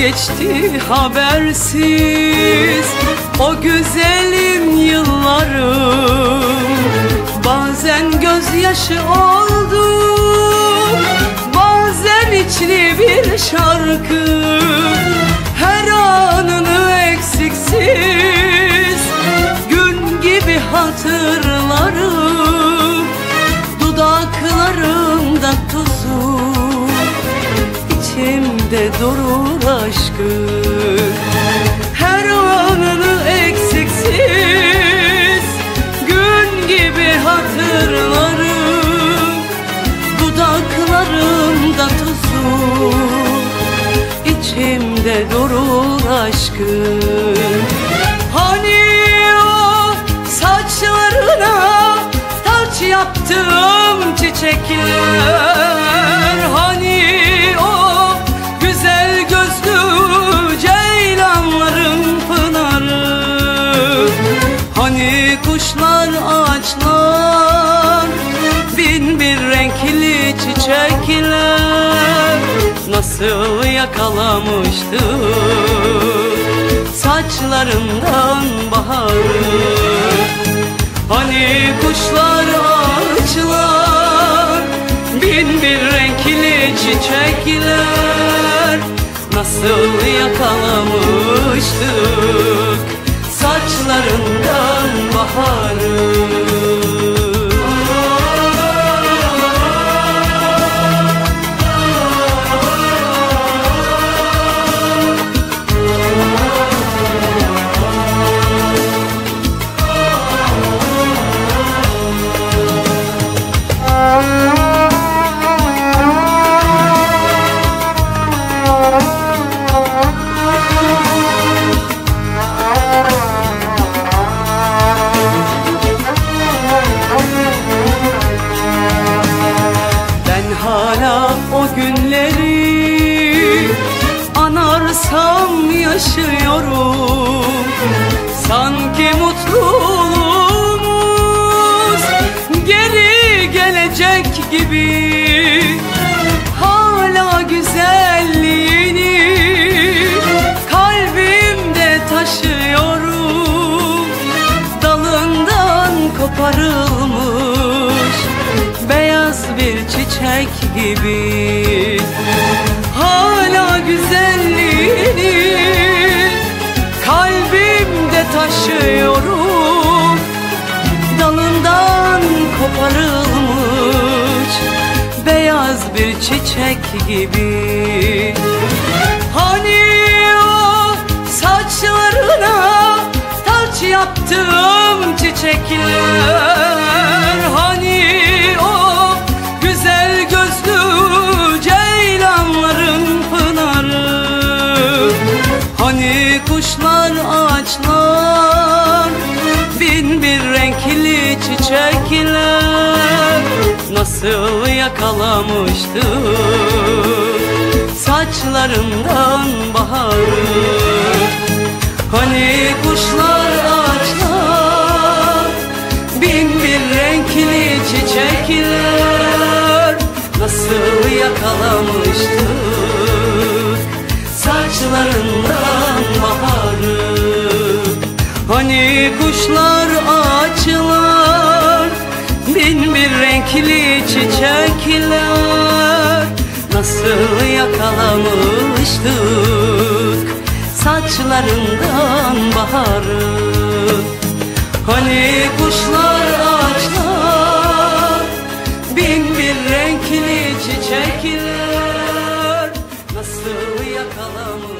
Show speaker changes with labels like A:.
A: geçti habersiz. O güzelim yıllarım Bazen gözyaşı oldu Bazen içli bir şarkı durur aşkın. Her anını eksiksiz Gün gibi hatırlarım. Dudaklarımda tuzu içimde durur aşkın. Hani o saçlarına taç yaptığım çiçekler Nasıl yakalamıştı? Saçlarından baharı. Hani kuşlar ağaçlar Bin bir renkli çiçekler. Nasıl yakalamıştık? Saçlarından Ben hala o günleri anarsam yaşıyorum. Sanki mutluluğumuz geri gelecek gibi çiçek gibi. Hala güzelliğini kalbimde taşıyorum. Dalından koparılmış beyaz bir çiçek gibi. Hani o saçlarına taç yaptığım çiçekler çiçekler Nasıl yakalamıştı? Saçlarından baharı. Hani kuşlar ağaçlar bin bir renkli çiçekler Nasıl yakalamıştık saçlarından baharı. Hani kuşlar ağaçlar renkli çiçekler. Nasıl yakalamıştık Saçlarından baharı. Hani kuşlar ağaçlar. Bin bir renkli çiçekler. Nasıl yakalamış